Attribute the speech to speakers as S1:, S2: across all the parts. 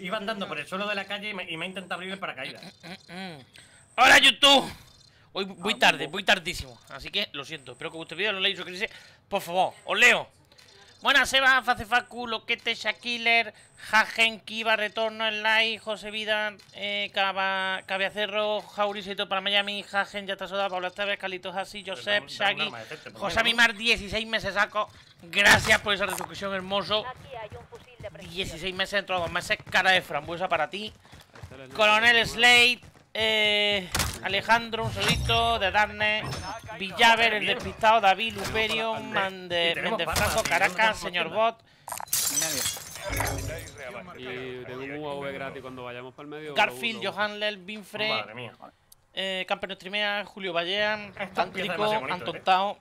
S1: Iba andando por el suelo de la calle y me, y me ha intentado abrir el paracaídas.
S2: ¡Hola, YouTube! Hoy voy tarde, voy tardísimo. Así que lo siento. Espero que os guste el vídeo, lo leáis, suscribirse. Por favor, os leo. Buenas, Seba, Facefacu, Loquete, Shakiller, Jagen, Kiva, Retorno, El Like, José Vida, eh, Cava, Cabeacerro, Jaurisito para Miami, Jagen, Yata Soda, Pablo Esteves, Carlitos Así, Josep, Shaggy, José. Mimar, 16 meses saco. Gracias por esa resuscripción hermoso.
S3: Aquí hay un fusil de precisión.
S2: 16 meses dentro de dos meses, cara de frambuesa para ti. Coronel Slade, eh, Alejandro, un solito, de Darne, Villaver, el despistado, David, Luperio, Mande, Mendefranco, Caracas, señor. Bot,
S4: Y tengo un UAV gratis cuando vayamos para el medio.
S2: Garfield,
S4: lo-
S2: Johan Lel, Binfre,
S1: Madre mía.
S2: eh, Camper Streamea, Julio Ballean,
S1: Esto empieza
S2: Tántrico,
S1: demasiado bonito,
S2: Anton
S1: ¿eh?
S2: Tao,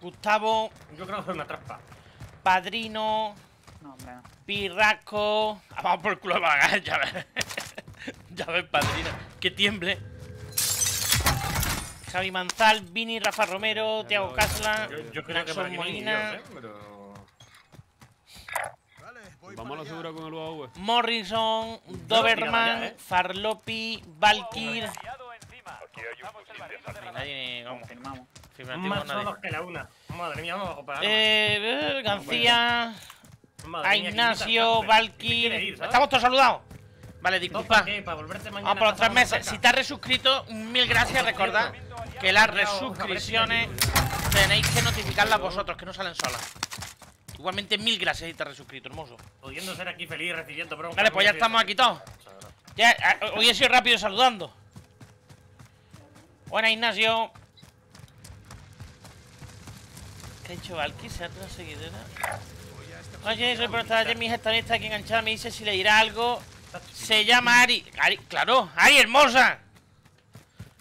S2: Gustavo,
S1: Yo creo que fue una trampa.
S2: Padrino,
S5: No.
S2: Pirraco. Vamos por el culo de vagar, ya ves. Ya ves, padrino. Que tiemble. Javi Manzal, Vini, Rafa Romero, Tiago Casla,
S1: Yo, yo creo que
S2: Molina,
S1: ¿eh?
S4: Vamos a la segura con el UAV.
S2: Morrison,
S1: tiraba
S2: Doberman,
S1: ya, ¿eh?
S2: Farlopi, Valkyr. Nadie, vamos,
S5: Confirmamos.
S1: Más solos que la una. Madre mía, vamos a.
S2: Eh, eh, García, a Ignacio,
S1: invita al café. ¿Qué quiere
S2: Valkyr. ¿Estamos todos saludados? Vale,
S1: ¿No
S2: disculpa.
S1: para qué? ¿Para volverte mañana?
S2: Vamos por los tres meses. Si te has resuscrito, mil gracias. Recordad que las resuscripciones tenéis que notificarlas vosotros, que no salen solas. Igualmente, mil gracias si te has resuscrito, hermoso.
S1: Pudiendo ser aquí feliz recibiendo bronca.
S2: Vale, pues ya estamos aquí todos. Ya, a- hoy he sido rápido saludando. Buena, Ignacio. ¿Qué ha hecho Valky? ¿Se ha otra seguidora? Oye, soy por estar ayer mi gestionista aquí enganchada me dice si le dirá algo. Se llama Ari. Ari, claro, Ari hermosa.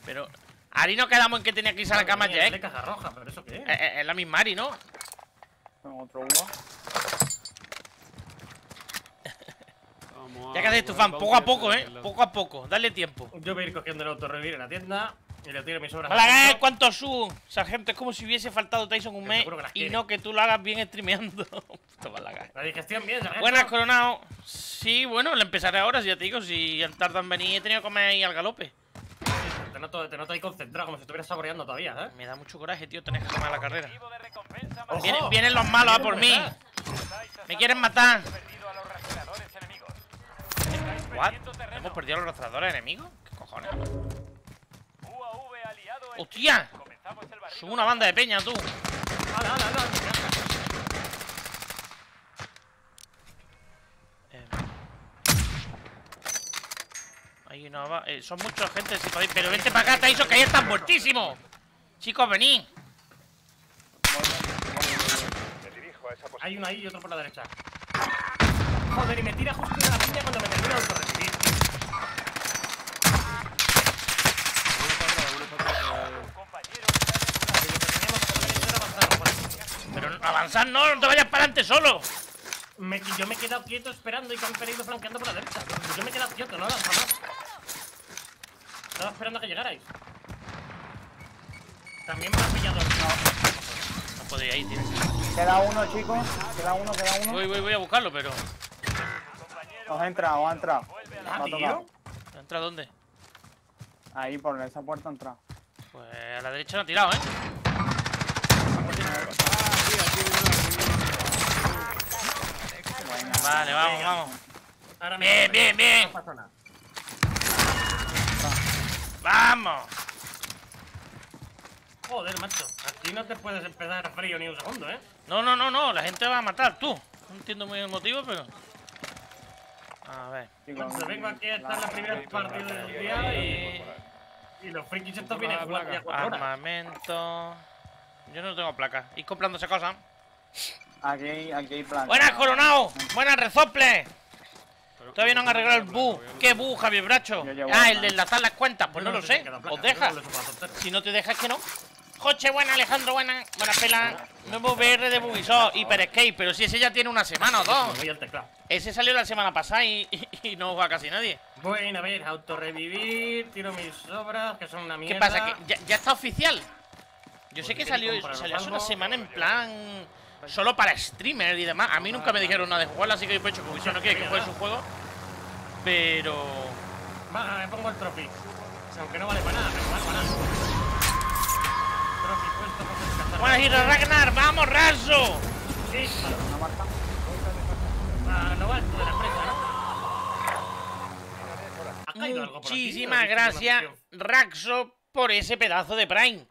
S2: Pero Ari no quedamos en que tenía que irse a la cama ya,
S1: de
S2: ¿eh?
S1: caja roja, pero eso qué es.
S2: Eh, eh, Es la misma Ari, ¿no?
S5: Otro uno.
S4: Vamos
S2: Ya que haces tu fan, poco a poco, ¿eh? Poco a poco, dale tiempo.
S1: Yo voy a ir cogiendo el autorrevivir en la tienda y le tiro mis obras.
S2: Hola, ¿qué? ¿Cuánto su? Sargento, es como si hubiese faltado Tyson un mes y no que tú lo hagas bien streameando. Toma la cara.
S1: La digestión bien, sargento.
S2: Buenas, Coronado. Sí, bueno, le empezaré ahora, si ya te digo, si tardan en venir he tenido que comer ahí al galope.
S1: Te noto, te noto ahí concentrado, como si estuvieras saboreando todavía, ¿eh?
S2: Me da mucho coraje, tío, tener que comer la carrera. Vienen, vienen los malos a por mí. Me quieren matar. ¿What? ¿Hemos perdido a los rastreadores enemigos? ¿Qué cojones? ¡Hostia!
S6: El.
S2: Son una banda de peña, tú.
S1: ¡Hala, hala, hala!
S2: Eh. Hay una va- eh, son mucha gente, si podéis. Pero vente para acá, Tyson, que ahí están muertísimos. Chicos, venid.
S1: Hay uno ahí y otro por la derecha. Joder, y me tira justo en la piña cuando me termino de autorrecibir.
S6: Compañero,
S1: Que lo que teníamos que hacer era avanzar, por ahí.
S2: Pero no- avanzar no, no te vayas para adelante solo.
S1: Me- yo me he quedado quieto esperando y que han venido flanqueando por la derecha. Yo me he quedado quieto, no he avanzado más. Estaba esperando a que llegarais. También me ha pillado el
S2: No podía ir, tío.
S5: Queda uno, chicos. Queda uno, queda uno.
S2: Voy, voy, voy a buscarlo, pero.
S5: Os ha entrado, os ha entrado.
S1: Ah,
S5: ha
S1: tío.
S5: tocado.
S2: ¿Entra dónde?
S5: Ahí, por esa puerta ha entrado.
S2: Pues a la derecha no ha tirado, ¿eh? Vale, vamos, vamos.
S1: Ahora me
S2: Bien, bien, bien.
S1: No pasa nada.
S2: ¡Vamos!
S1: Joder, macho. Aquí no te puedes empezar a frío ni un segundo, ¿eh?
S2: No, no, no, no, la gente va a matar, tú. No entiendo muy bien el motivo, pero. A ver.
S1: Cuando vengo aquí a estar la primera partida del día y... Y los frikis estos vienen jugando ya cuatro horas.
S2: Armamento. Yo no tengo placa. Ir comprándose cosas.
S5: Aquí, hay- aquí hay plan.
S2: ¡Buenas, Coronado! ¡Buenas, Rezople! Todavía no han arreglado el bu. ¿Qué bu, Javier Bracho? Ah, el de enlazar las cuentas. Pues no lo
S1: sé
S2: ¿Os deja? Si no te dejas, que no. Joche, buena, Alejandro, buena. Buena pela. Nuevo VR de Bugisoft, Hyper Escape. Pero si ese ya tiene una semana o dos. Ese salió la semana pasada y, y- y no juega casi nadie.
S1: Bueno, a ver, autorrevivir, tiro mis obras, que son una
S2: ¿Qué
S1: mierda.
S2: pasa? ¿Que ya, ya está oficial? Yo
S1: Pues
S2: sé que salió, salió hace una semana en plan solo para streamer y demás. A mí nunca me dijeron nada de jugarlo, así que yo he hecho que Ubisoft no quiere que juegue su juego. Pero.
S1: Va, me pongo el trophy. Aunque no vale para nada, pero vale para nada. Descartar.
S2: Buenas Hero Ragnar, vamos, raso.
S1: Sí, ah, no va de la empresa, ¿no? Ha caído algo por
S2: Muchísimas
S1: ¿Has visto
S2: gracias? Raxo, por ese pedazo de Prime.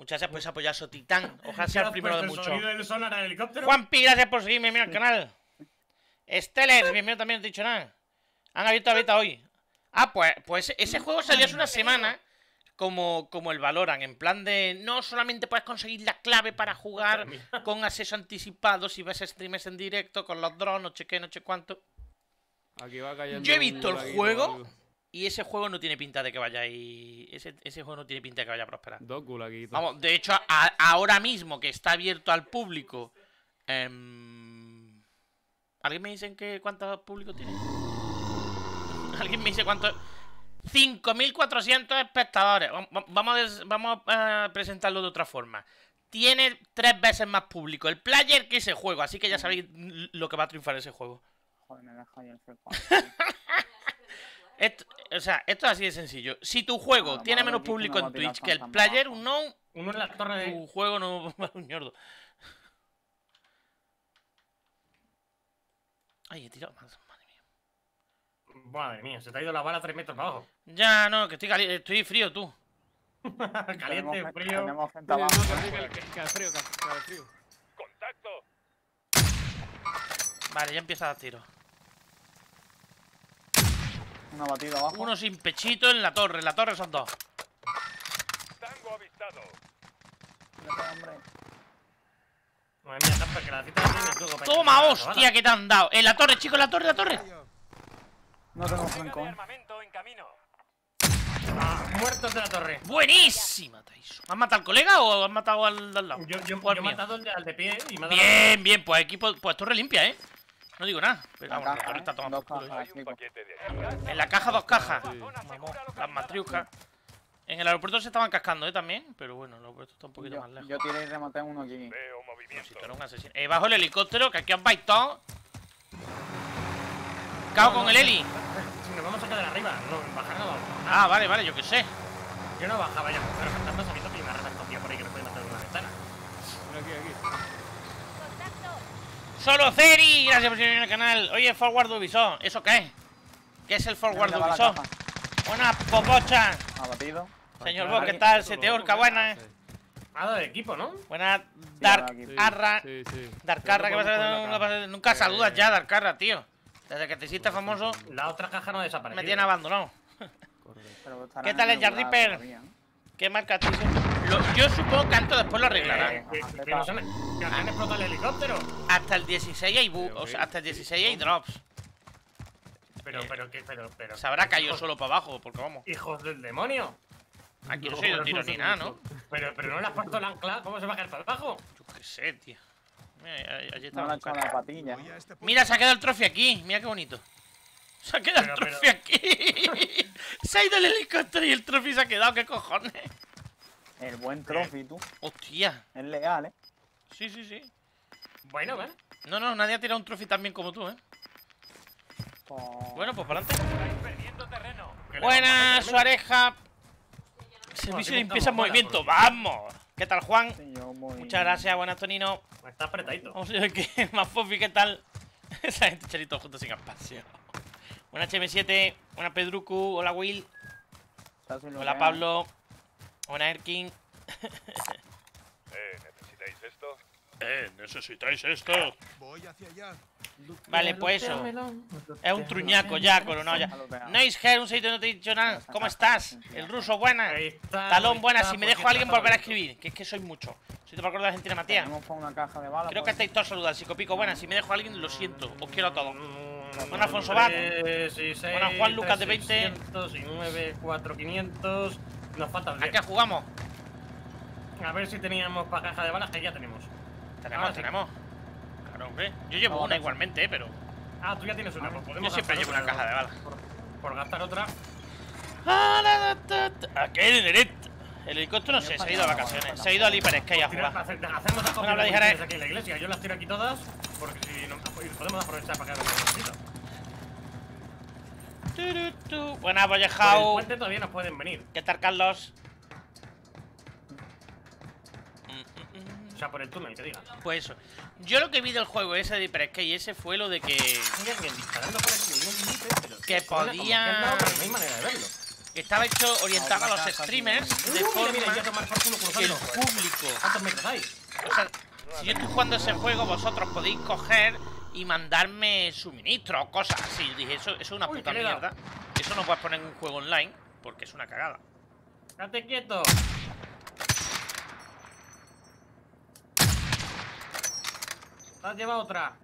S2: Muchas gracias por ese apoyazo, Titán. Ojalá sea
S1: ¿Te
S2: el primero de
S1: el
S2: muchos. Juanpi, gracias por seguirme bienvenido al canal. Steller, bienvenido también, no te he dicho nada. Han abierto la beta hoy. Ah, pues, pues ese juego salió hace una semana como, como el Valoran, en plan de no solamente puedes conseguir la clave para jugar con acceso anticipado si ves streamers en directo, con los drones, no sé qué, no sé cuánto.
S4: Aquí va cayendo.
S2: Yo he visto el juego. Y ese juego no tiene pinta de que vaya a ir... Ese, ese juego no tiene pinta de que vaya a prosperar.
S4: Dos gulaguitos.
S2: Vamos, de hecho, a- ahora mismo que está abierto al público. em, ¿Alguien me dice que cuánto público tiene? ¿Alguien me dice cuánto? 5.400 espectadores. Vam- vam- Vamos a, des- vamos a presentarlo de otra forma. Tiene tres veces más público el player que ese juego. Así que ya sabéis lo que va a triunfar ese juego.
S5: Joder, me el F4.
S2: Esto- o sea, esto es así de sencillo. Si tu juego
S5: Ah,
S2: tiene menos público en Twitch que el player,
S5: abajo.
S2: no,
S1: Uno en la torre de...
S2: tu juego no va a un ñordo. Ay, he tirado más. Madre mía.
S1: Madre mía, se te ha ido la bala 3 metros para abajo.
S2: Ya, no, que estoy, cali- estoy frío, tú.
S1: Caliente,
S5: Tenemos-
S1: frío.
S5: Tenemos gente abajo.
S4: no, que, frío, que, frío.
S6: ¡Contacto!
S2: Vale, ya empieza a dar tiro.
S5: Una batida abajo.
S2: Uno sin pechito en la torre. En la torre son dos.
S6: Tango avistado.
S5: Hombre.
S1: Madre mía, que la cita compañero.
S2: Toma, hostia,
S1: bala.
S2: que te han dado. En la torre, chicos, en la torre, en la torre.
S5: No tengo
S6: armamento en camino.
S1: Ah, muertos de la torre.
S2: Buenísima, Tyson. ¿Has matado al colega o has matado al de al lado?
S1: Yo, yo, he matado al de, al de pie y me ha dado...
S2: Bien, bien, pues equipo, pues torre limpia, ¿eh? No digo nada. Pero
S5: La caja,
S2: está tomando
S5: Dos
S2: por culo.
S5: cajas,
S2: En la caja dos cajas.
S4: Sí.
S2: Vamos, las matriuscas. En el aeropuerto se estaban cascando, ¿eh? También. Pero bueno, el aeropuerto está un poquito
S5: Yo,
S2: más lejos.
S5: yo tiré y rematé uno aquí.
S6: Veo
S2: No, si
S6: movimiento.
S2: tú eres un asesino. Eh, bajo el helicóptero, que aquí vais todos. Cao con el heli.
S1: Si nos vamos a quedar arriba, no, bajar no vamos.
S2: Ah, vale, vale, yo qué sé.
S1: Yo no bajaba ya, pero fantasmas a mí también me ha reventado tío por ahí que me puede matar de una ventana.
S4: Mira aquí, aquí.
S2: Solo Ceri, gracias por seguirme en el canal. Oye, Forward de Ubisoft, ¿eso qué es? ¿Qué es el Forward de Ubisoft? Buenas popochas.
S5: Abatido.
S2: Señor Bob, ¿qué tal?
S4: Solo
S2: Sete
S4: uno,
S2: Orca,
S4: venga,
S2: buenas.
S4: sí.
S1: Ha dado de equipo, ¿no?
S2: Buenas,
S5: Sí,
S2: Dark.
S4: Sí,
S2: Arra.
S4: Sí, sí.
S2: Dark Arra, ¿qué
S4: Creo que
S2: pasa? Nunca,
S4: Eh,
S2: saludas ya, Dark Arra, tío. Desde que te hiciste famoso,
S1: La otra caja no ha desaparecido.
S2: me tiene abandonado. ¿Qué tal el
S5: lugar
S2: Reaper? ¿Qué marca tú? Yo supongo que antes después lo
S1: Eh,
S2: arreglarán.
S1: han, que nos han explotado el helicóptero.
S2: Hasta el 16 hay bu- o sea,
S4: ¿qué?
S2: hasta el 16 hay drops.
S1: Pero,
S2: Eh,
S1: pero, que, pero, pero.
S2: Se habrá caído solo para abajo, porque vamos.
S1: Hijos del demonio.
S2: Aquí no
S1: No,
S2: se ha ido
S1: pero
S2: tiro ni nada, ¿no?
S1: Pero, pero no le has puesto el ancla, ¿cómo se va a caer para abajo?
S2: Yo qué sé, tío. Mira, allí
S5: No
S2: cara.
S5: la patilla.
S2: Mira, se ha quedado el trofeo aquí. Mira qué bonito. Se ha quedado el
S1: Pero,
S2: trofeo aquí. se ha ido el helicóptero y el trofeo se ha quedado. ¿Qué cojones?
S5: El buen trophy, tú.
S2: Hostia.
S5: Es legal, ¿eh?
S2: Sí, sí, sí.
S1: Bueno, ¿ven?
S2: No, no, nadie ha tirado un trofeo tan bien como tú, ¿eh?
S5: Pues-
S2: Bueno, pues para adelante.
S6: Estáis perdiendo terreno.
S2: Buenas,
S1: hacer,
S2: Suareja. Servicio
S1: Bueno,
S2: de limpieza en movimiento. ¡Vamos! ¿Qué tal, Juan?
S5: Sí, yo voy-
S2: Muchas gracias, buenas, Tonino.
S1: Está apretadito.
S2: Vamos a ver qué más Fofi, ¿qué tal? Esa gente chalito juntos sin espacio. Buenas HM7, buenas Pedruku, hola Will, hola. Pablo, buenas Erkin.
S6: Eh, ¿necesitáis esto?
S2: Eh, necesitáis esto.
S3: Voy hacia allá.
S2: Vale, pues eso. Es un truñaco ya, coronado ya. Nice hair, un sitio no te he dicho nada. ¿Cómo estás? El ruso, buena. Talón, buena. Si me dejo a alguien, volver a escribir. Que es que soy mucho. Soy de Parque de Argentina, Matías.
S5: Una.
S2: Creo que estáis todos saludados. Psicopico, buena. Si me dejo a alguien, lo siento. Os quiero a todos.
S1: Mm,
S2: Buena, Alfonso Bat. Buena, Juan Lucas de
S1: tres,
S2: 20.
S1: 600 y 9, 4, 500. Nos faltan
S2: ¿A
S1: 10.
S2: qué jugamos?
S1: A ver si teníamos para caja de balas, que ya tenemos.
S2: Tenemos,
S1: Ah, sí.
S2: tenemos. Claro, hombre. Yo llevo
S5: Ahora
S2: una
S5: sí.
S2: igualmente, eh, pero.
S1: Ah, tú ya tienes una. pues podemos
S2: Yo siempre llevo una caja de balas.
S1: Por, por gastar otra.
S2: Ah, Aquí en directo. El helicóptero no sé, se ha ido de vacaciones. Se ha ido al Hyper Sky a
S1: Tira-
S2: jugar.
S1: hace- Hacemos las de aquí en la iglesia. Yo las tiro aquí todas porque si no, podemos aprovechar para que hagan un
S2: Buenas,
S1: Por el
S2: Bollejao.
S1: puente todavía nos pueden venir.
S2: ¿Qué tal, Carlos?
S1: O sea, por el túnel, que diga.
S2: Pues eso. Yo lo que vi del juego ese de Hyper Sky ese fue lo de que.
S1: Hay alguien disparando por aquí, un límite, pero
S2: Que podía-
S1: No hay manera de verlo.
S2: Estaba hecho orientado a los streamers de
S1: Uh,
S2: forma
S1: mira, ya tomar por culo
S2: que el público.
S1: ¿Cuántos metros hay?
S2: O sea, si yo estoy jugando ese juego, vosotros podéis coger y mandarme suministros o cosas así. Yo dije, eso, eso es una
S1: Uy,
S2: puta mierda. Eso no puedes poner en un juego online porque es una cagada.
S1: Date quieto. Te has llevado otra.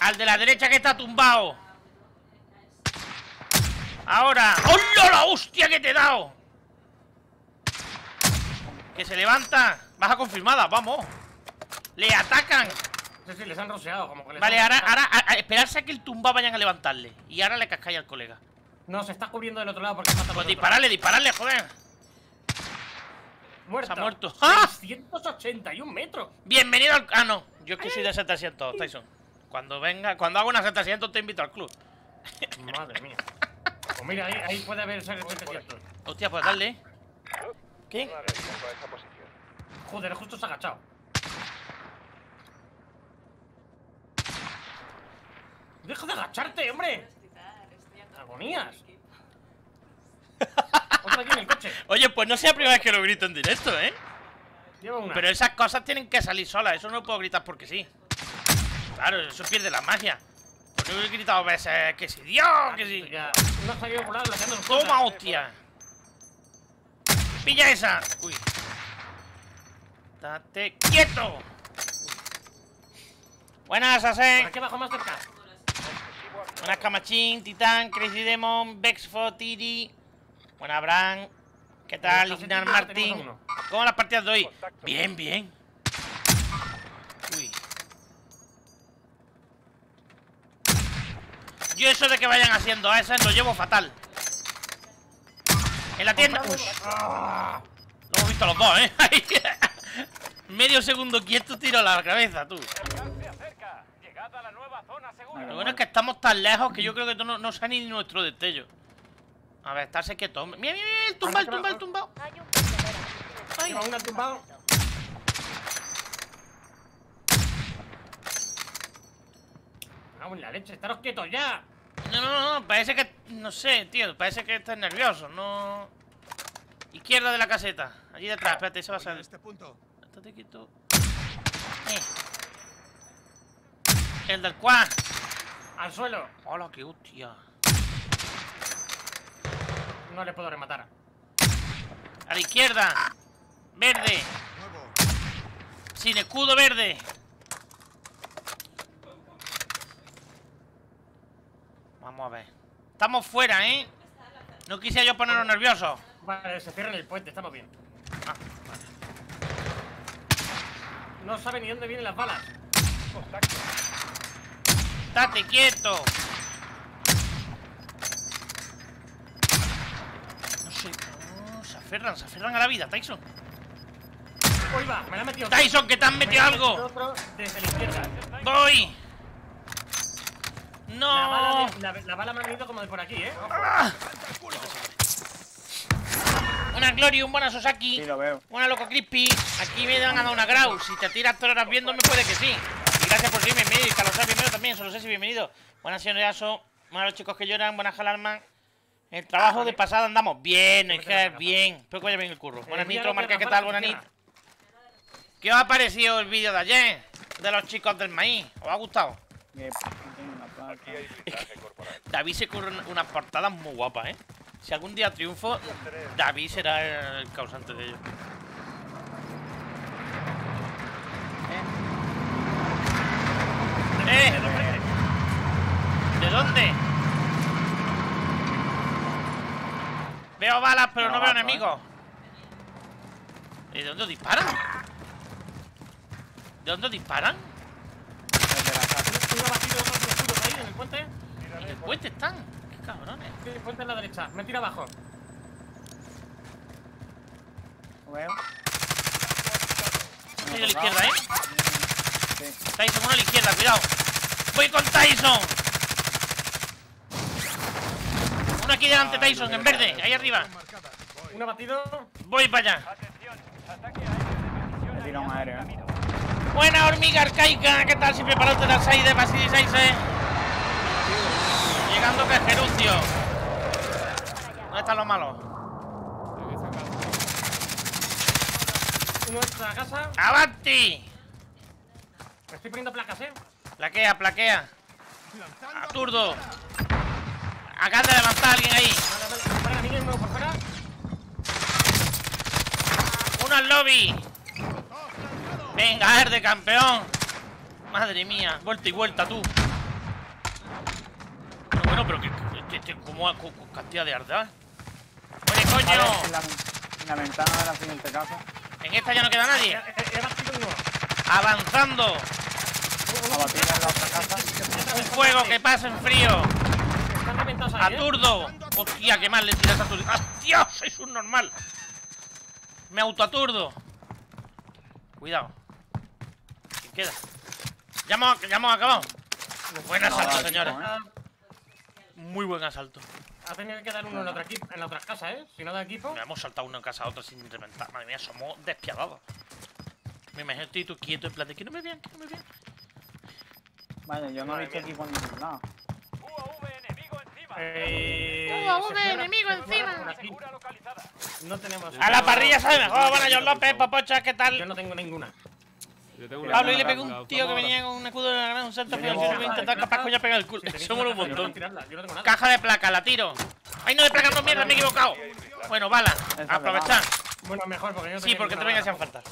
S2: Al de la derecha que está tumbado. Ahora. ¡Hola la hostia que te he dado! Que se levanta. Baja confirmada, vamos. Le atacan.
S1: Sí, sí, les han roseado, como que les
S2: Vale,
S1: han-
S2: ahora, ahora a, a esperarse a que el tumbado vayan a levantarle. Y ahora le cascáis al colega.
S1: No, se está cubriendo del otro lado porque mata
S2: Pues dispararle, dispararle, joder.
S1: Muerto.
S2: Se ha muerto. ¡Ah!
S1: 681 metros.
S2: Bienvenido al. Ah, no. Yo es que soy de 700, Tyson. Cuando venga, cuando haga una 700 te invito al club.
S1: Madre mía. Pues mira, ahí, ahí puede haber ser 700.
S2: Hostia, pues dale. ¿Qué?
S1: Joder, justo se ha agachado. ¡Deja de agacharte, hombre! ¡Agonías! Otra aquí en el coche.
S2: Oye, pues no sea la primera vez que lo grito en directo, ¿eh?
S1: Lleva una.
S2: Pero esas cosas tienen que salir solas, eso no lo puedo gritar porque sí. Claro, eso pierde la magia. Porque he gritado veces que sí, Dios, que sí.
S1: Ya, no ha salido dos
S2: Toma, hostia. Pilla esa. Uy. Date quieto. Buenas,
S1: Por
S2: Asen.
S1: aquí abajo más cerca.
S2: Buenas, Camachín, Titán, Crazy Demon, Bexfo, Tiri. Buenas, Bran. ¿Qué tal, Ignar
S1: Titi,
S2: Martín? ¿Cómo las partidas de hoy?
S6: Contacto.
S2: Bien, bien. Uy. Yo eso de que vayan haciendo a esas lo llevo fatal. En la tienda. Uy,
S1: ¡Ah!
S2: lo hemos visto los dos, ¿eh? Medio segundo quieto tiro a la cabeza, tú.
S6: El se acerca. Llegada a la nueva zona segura.
S2: Lo bueno es que estamos tan lejos que yo creo que no, no sé ni nuestro destello. A ver, estarse quieto. Mira, mira, mira, el tumbao, el tumbao, el tumbao. Ay.
S1: Una tumbado. Vamos en la leche, estaros quietos ya.
S2: No, no, no, parece que. No sé, tío, parece que estás nervioso, no. Izquierda de la caseta, allí detrás, espérate, ese va a salir.
S7: este punto.
S2: Estate quieto. Eh. El del cuad.
S1: Al suelo.
S2: Hola, qué hostia.
S1: No le puedo rematar.
S2: A la izquierda. Verde. Sin escudo verde. Vamos a ver. Estamos fuera, ¿eh? No quise yo ponernos nerviosos.
S1: Vale, se cierra el puente, estamos bien.
S2: Ah,
S1: No sabe ni dónde vienen las balas.
S6: Contacto.
S2: Estate quieto. No sé. no, se aferran, se aferran a la vida, Tyson.
S1: Uy, va, me la ha metido.
S2: Tyson, que te han
S1: Me
S2: metido
S1: ha
S2: algo.
S1: desde la izquierda.
S2: Voy.
S1: La bala,
S2: No.
S1: de- la, la bala me ha venido como de por aquí, ¿eh?
S2: Ah. Buenas Glorium, buenas Osaki.
S5: Sí, lo veo.
S2: Buenas Loco Crispy. Aquí me dan a dar una grau. Si te tiras todas horas viendo, me puede que sí. Gracias por seguirme, bienvenido. Y Carlos bienvenido también. Solo sé si bienvenido. Buenas señor Yaso. Buenas los chicos que lloran. Buenas Jalarman. El trabajo de pasada andamos. Bien, que bien. Espero que vaya bien el curro. Buenas Nitro, Marca, ¿qué tal? Buenas nit. ¿Qué os ha parecido el vídeo de ayer? De los chicos del maíz. ¿Os ha gustado? David se curra unas portadas muy guapas, ¿eh? Si algún día triunfo, David será el causante de ello. ¿Eh? ¿De dónde? Veo balas, pero no
S5: No,
S2: veo enemigos. ¿Y de dónde disparan? ¿De dónde disparan?
S1: En el puente.
S2: ¿En el puente están? ¡Qué cabrones!
S1: Sí, el puente en la derecha. Me tira abajo.
S5: Veo.
S2: Estoy a la izquierda, ¿eh?
S5: Sí.
S2: Tyson, uno a la izquierda, cuidado. Voy con Tyson. Uno aquí delante, Tyson, en verde, ahí arriba.
S1: Un abatido.
S2: Voy para allá.
S6: Atención, ataque aéreo
S5: un eh.
S2: Buena hormiga arcaica, ¿qué tal si preparaste del 6 de Basili 6, eh? Llegando que Gerucio. ¿Dónde están los malos?
S1: Uno extra a casa.
S2: ¡Avanti!
S1: Estoy poniendo placas, eh.
S2: Plaquea, plaquea. Aturdo. Acaba de levantar a alguien ahí. Uno al lobby. Venga, de campeón. Madre mía, vuelta y vuelta tú. Bueno, bueno, pero que, que, que- como cantidad de arda. Oye,
S5: ver,
S2: coño.
S5: en la, en la ventana de la siguiente casa.
S2: En esta ya no queda nadie.
S1: he- uno.
S5: Abatida en la otra casa.
S2: Un fuego que pasa en frío.
S1: Están reventados ahí, eh.
S2: Aturdo. Hostia, qué mal le tiras a tu. ¡Hostia! Sois un normal. Me autoaturdo. Cuidado. ¿Quién queda? Ya hemos, ya hemos acabado. Buen
S5: No,
S2: asalto,
S5: vale,
S2: señores.
S5: ¿eh?
S2: Muy buen asalto.
S1: Ha tenido que quedar uno en la otra, equipo, en la otra casa, eh. Si no da equipo.
S2: Nos hemos saltado una casa a otra sin reventar. Madre mía, somos despiadados. Me imagino estoy tú quieto en plan de que no me vean, que no me vean.
S5: Vaya, yo no he visto equipo en ningún lado.
S6: UAV enemigo encima.
S1: Eh,
S2: UAV, enemigo encima.
S1: No tenemos.
S2: A la parrilla sabe mejor. Bueno, John López, Popocha, ¿qué
S1: Yo
S2: tal?
S1: no tengo ninguna.
S4: Yo tengo una
S2: Pablo, y le pegó un tío que venía con un escudo de la gran un salto
S5: Yo
S2: final.
S5: llevo-
S2: Yo voy a intentar capaz coño pegar el culo. Mola un montón.
S1: Yo.
S2: Caja de placa, la tiro. Ay, no de placa, no mierda, me he equivocado. Bueno, bala. Aprovechar.
S1: Bueno, mejor porque yo no
S2: Sí, porque te vengas a
S1: bala.
S2: faltar.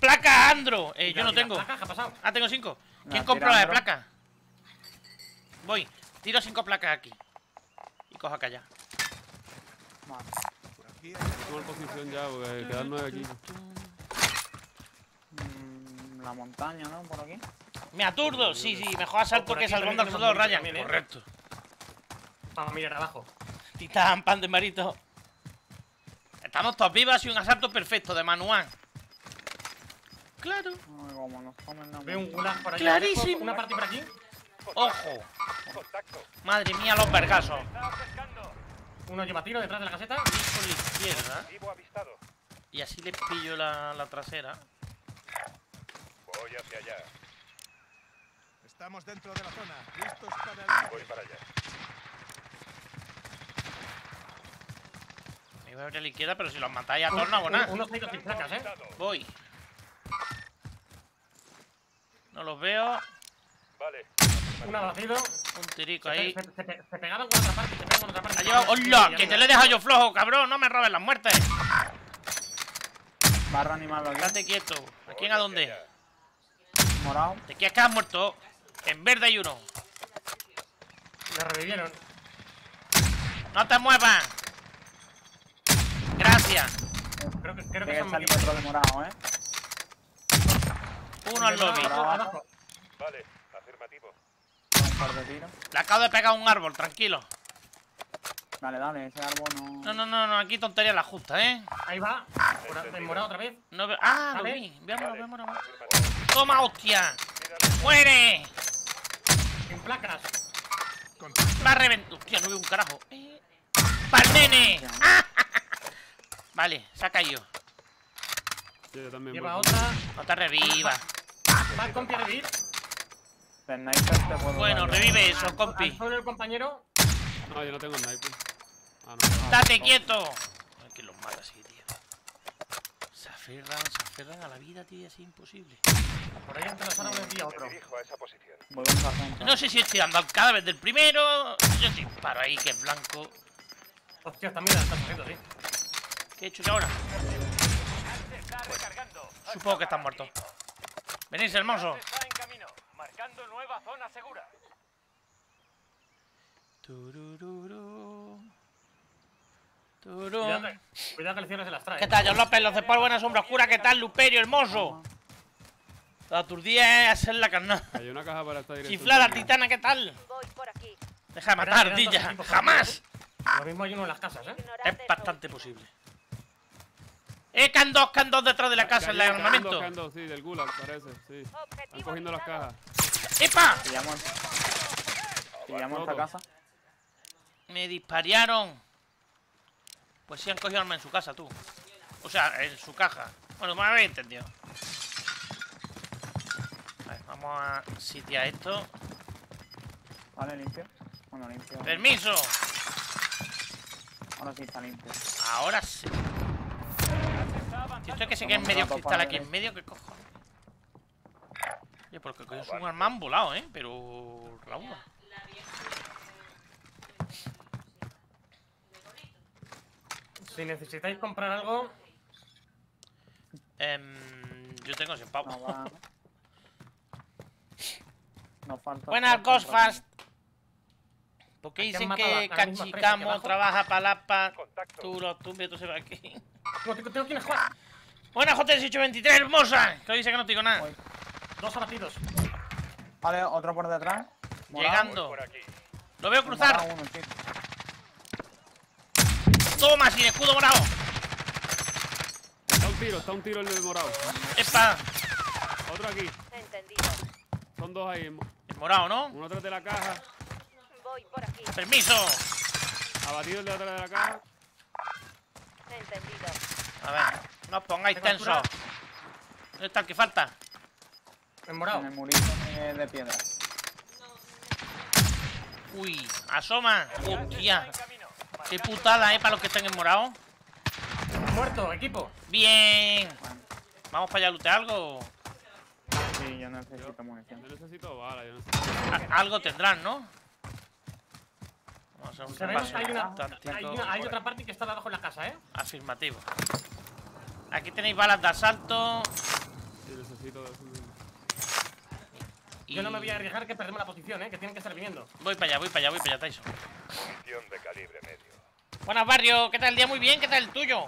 S2: Placa Andro. Eh,
S1: ¿Y
S2: yo no
S1: y
S2: tengo.
S1: placa qué ha pasado?
S2: Ah, tengo cinco. ¿Quién
S5: La
S2: compró la de placa? Voy. Tiro cinco placas aquí. Y cojo acá ya.
S4: Toma posición ya, porque quedan nueve aquí.
S5: Mm, La montaña, ¿no? Por aquí.
S2: Me aturdo. Sí, sí. Mejor asalto
S1: Por
S2: que salvando al soldado Ryan.
S1: también, ¿eh?
S2: Correcto.
S1: Vamos a mirar abajo.
S2: Titán, pan de marito. Estamos todos vivos y un asalto perfecto de manual. Claro.
S5: Ay, como nos comen la
S1: Veo un gulag por allí.
S2: Clarísimo.
S1: Una parte por aquí.
S2: Ojo.
S6: Contacto.
S2: Madre mía, los vergasos.
S1: Uno lleva tiro detrás de la caseta.
S2: Y por la izquierda.
S6: Vivo avistado.
S2: Y así le pillo la, la trasera.
S6: Voy hacia allá.
S7: Estamos dentro de la zona, listos para el
S6: Voy para allá.
S2: Me iba a abrir a la izquierda, pero si los matáis a todos no hago nada.
S1: Unos tiros sin placas, eh.
S2: Voy. No los veo.
S6: Vale.
S1: Un abatido.
S2: Un tirico
S1: Se,
S2: ahí.
S1: se- se pe- se pegaban con otra parte. Se pegaban con otra parte.
S2: ¡Hola! ¡Que te lo he dejado yo flojo, cabrón! ¡No me robes las muertes!
S5: Barra animal aquí.
S2: Estate quieto. ¿A quién a dónde?
S5: Morado.
S2: ¿De qué es que has muerto? En verde hay uno.
S1: Me revivieron.
S2: ¡No te muevas! Gracias.
S1: Creo que, creo que son
S5: otro de morado, ¿eh?
S2: Uno al lobby.
S6: Vale. Afirmativo.
S5: Un par de tiros.
S2: Le acabo de pegar un árbol, tranquilo.
S5: Dale, dale, ese árbol no.
S2: No, no, no, no, aquí tontería la justa, ¿eh?
S1: Ahí va. Por, en morado otra vez.
S2: No veo. ¡Ah! Lo vi. Veámoslo, veámoslo. ¡Toma, hostia! ¡Muere!
S1: Sin placas.
S2: Va a reventar. Hostia, no veo un carajo. Eh. ¡Pa'l nene! ¡Ah! Vale, se ha caído.
S4: Sí, yo también
S1: Lleva
S4: voy.
S1: otra.
S2: Te reviva.
S1: Revivir.
S2: Bueno, revive eso, compi.
S1: suelo el compañero.
S4: No, yo no tengo sniper. Ah, no.
S2: ¡Date quieto! Ay, que los mata así, tío. Se aferran, se aferran a la vida, tío, así imposible.
S1: Por ahí entre las árboles y otro.
S6: a esa posición.
S2: No sé si estoy dando al cadáver del primero. Yo disparo ahí, que es blanco.
S1: Hostia, también la estás haciendo, sí.
S2: ¿Qué he hecho yo ahora? Supongo que están muertos. Venís, hermoso.
S6: Está en camino. Marcando nueva zona segura.
S2: Turururu. Turu.
S1: Cuidado, cuidado que le cierres se las trae.
S2: ¿Qué tal, John López? Los de Paul, buena sombra oscura. ¿Qué tal, Luperio, hermoso? La aturdía es hacer la carnal.
S4: Hay una caja para esta dirección.
S2: Chiflada, titana, ¿qué tal?
S3: Voy por aquí.
S2: Deja de matar,
S1: equipos
S2: ¡Jamás!
S1: Lo mismo hay uno en las casas, ¿eh?
S2: Es bastante posible. Eh, can dos, can dos detrás de la casa, el
S4: Caen dos,
S2: armamento.
S4: dos, sí, del gulag, parece, sí. Están cogiendo las cajas.
S2: ¡Epa!
S5: Pillamos. Pillamos esta casa.
S2: Me dispararon. Pues sí han cogido arma en su casa, tú. O sea, en su caja. Bueno, me habéis entendido. Vale, vamos a sitiar esto.
S5: Vale, limpio. Bueno, limpio.
S2: ¡Permiso!
S5: Ahora sí está limpio.
S2: Ahora sí. Si esto es que se queda en medio cristal aquí en medio, ¿qué cojones? Oye, porque es un arma volado, ¿eh? Pero... Raúl.
S1: Si necesitáis comprar algo,
S2: Em, yo tengo 100 pavos.
S5: No va. No falta.
S2: Buenas, Ghostfast. Porque
S1: Aquí han
S2: dicen que
S1: la que
S2: Cachicamo trabaja palapa.
S6: Contacto.
S2: Tú lo tumbes, tú se va aquí.
S1: tengo, tengo, tengo quien juega.
S2: Buenas, J1823, hermosa. Que hoy dice que no te digo nada.
S5: Voy.
S1: Dos abatidos.
S5: Vale, otro por detrás. Morado.
S2: Llegando.
S6: Por aquí.
S2: Lo veo cruzar.
S5: Uno.
S2: Toma, sin escudo morado.
S4: Está un tiro, está un tiro el de morado.
S2: Epa.
S4: Otro aquí.
S3: Entendido.
S4: Son dos ahí.
S2: El morado, ¿no?
S4: Uno atrás de la caja.
S3: Voy por aquí.
S2: Permiso.
S4: Abatido el de atrás de la caja.
S3: Entendido.
S2: A ver, no os pongáis tensos. ¿Dónde está el que falta?
S1: En morado.
S5: En el murito de, de piedra.
S2: Uy, asoma. Hostia. Qué putada, ¿eh? Para los que están en morado.
S1: Muerto, equipo.
S2: Bien. ¿Vamos para allá a lootear algo?
S5: Sí, yo necesito munición.
S4: Yo necesito bala, yo necesito.
S2: Algo tendrán, ¿no? Vamos a hacer un repaso
S1: hay una, hay, una- hay otra parte que está debajo en la casa, ¿eh?
S2: afirmativo. Aquí tenéis balas de asalto.
S4: Yo necesito de eso mismo.
S2: Y...
S1: Yo no me voy a arriesgar que perdemos la posición, ¿eh? Que tienen que estar viniendo.
S2: Voy para allá, voy para allá, voy para allá, Tyson.
S6: De calibre medio.
S2: Buenas, barrio. ¿Qué tal el día? Muy bien. ¿Qué tal el tuyo?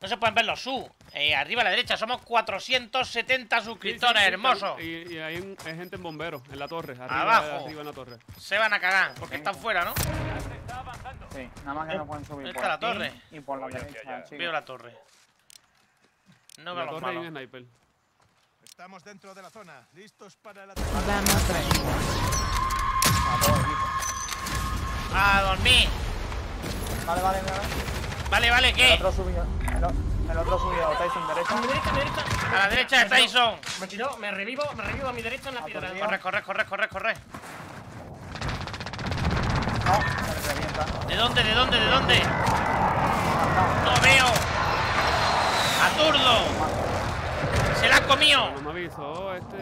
S2: No se pueden ver los su. Eh, arriba a la derecha. Somos 470 suscriptores,
S4: Sí, sí, sí,
S2: hermoso.
S4: Y, y hay, un- hay gente en bombero, en la torre. Arriba,
S2: Abajo.
S4: Arriba en la torre.
S2: Se van a cagar porque están fuera, ¿no?
S6: Se está avanzando.
S5: Sí, nada más que no pueden subir
S2: ¿Dónde
S5: por
S2: está la
S5: aquí
S2: torre?
S5: Y por la derecha.
S2: Veo la torre. No los
S4: torre un sniper.
S7: Estamos dentro de la zona. Listos para el ataque.
S5: Vamos tres. A.
S2: A dormir.
S5: Vale, vale, vale.
S2: Vale, vale,
S5: El
S2: ¿qué?
S5: otro subió. El, el otro subió. Tyson
S1: A
S5: derecha.
S1: mi derecha, a mi derecha.
S2: A la derecha de Tyson.
S1: Me tiró, me revivo, me revivo a mi derecha en la piedra.
S2: Corre, corre, corre, corre, corre.
S5: No, se revienta.
S2: ¿De dónde, de dónde, de dónde? No veo. Se la ha comido.
S4: No me avisó, este.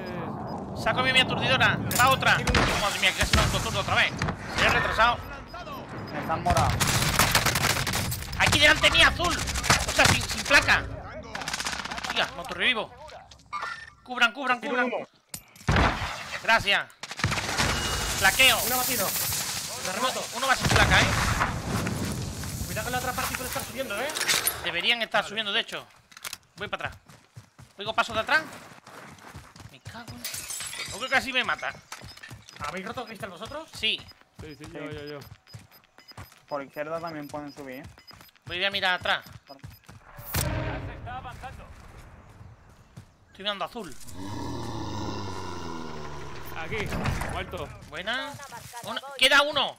S2: Se ha comido mi aturdidora. Va otra. Madre mía, que es un autoturdo otra vez. Se ha retrasado.
S5: Están morados.
S2: Aquí delante mía, azul. O sea, sin, sin placa. Hostia, me autorrevivo. Cubran, cubran, cubran.
S1: uno.
S2: Gracias. Plaqueo.
S1: Uno abatido. Me remato.
S2: Uno va sin placa, ¿eh?
S1: Cuidado con la otra puede estar subiendo, ¿eh?
S2: Deberían estar subiendo, de hecho. Voy para atrás. Oigo pasos de atrás. Me cago en... No creo que así me mata.
S1: ¿Habéis roto cristal vosotros?
S2: Sí.
S4: Sí, sí, yo, yo, yo.
S5: Por izquierda también pueden subir. ¿eh?
S2: Voy a mirar atrás.
S6: Se está avanzando.
S2: Estoy mirando azul.
S4: Aquí, muerto.
S2: Buena. Queda uno.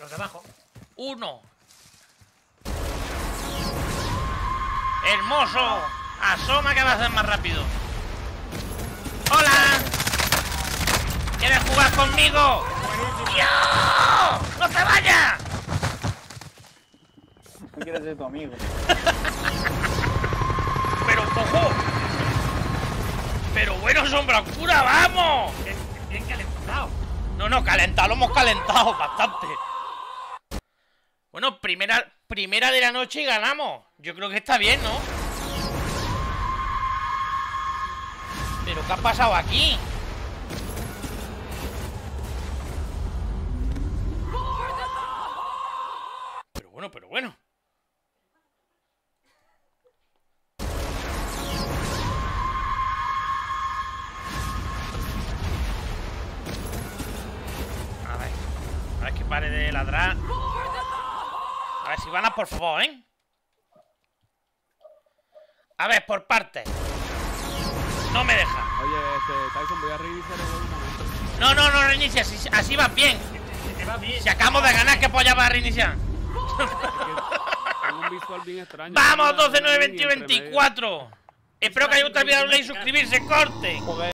S1: Los de abajo.
S2: Uno. Hermoso. Asoma que va a ser más rápido. Hola. ¿Quieres jugar conmigo? ¡Dios! ¡No te vayas!
S5: Tú quieres ser tu amigo.
S2: Pero cojo. Pero bueno, sombra oscura, vamos.
S1: Bien, bien calentado.
S2: No, no, calentado, lo hemos calentado bastante. Bueno, primera, primera de la noche y ganamos. Yo creo que está bien, ¿no? Pero ¿qué ha pasado aquí? Pero bueno, pero bueno. A ver. A ver que pare de ladrar. A ver si van a por favor, ¿eh? Así, vas bien.
S1: Va.
S2: Si acabamos de ganar, ¿qué polla vas a reiniciar? ¡Vamos,
S4: Una-
S2: 12, 9,
S4: una
S2: 20,
S4: línea entre medio.
S2: 24! Espero que haya gustado el video, y suscribirse, corte.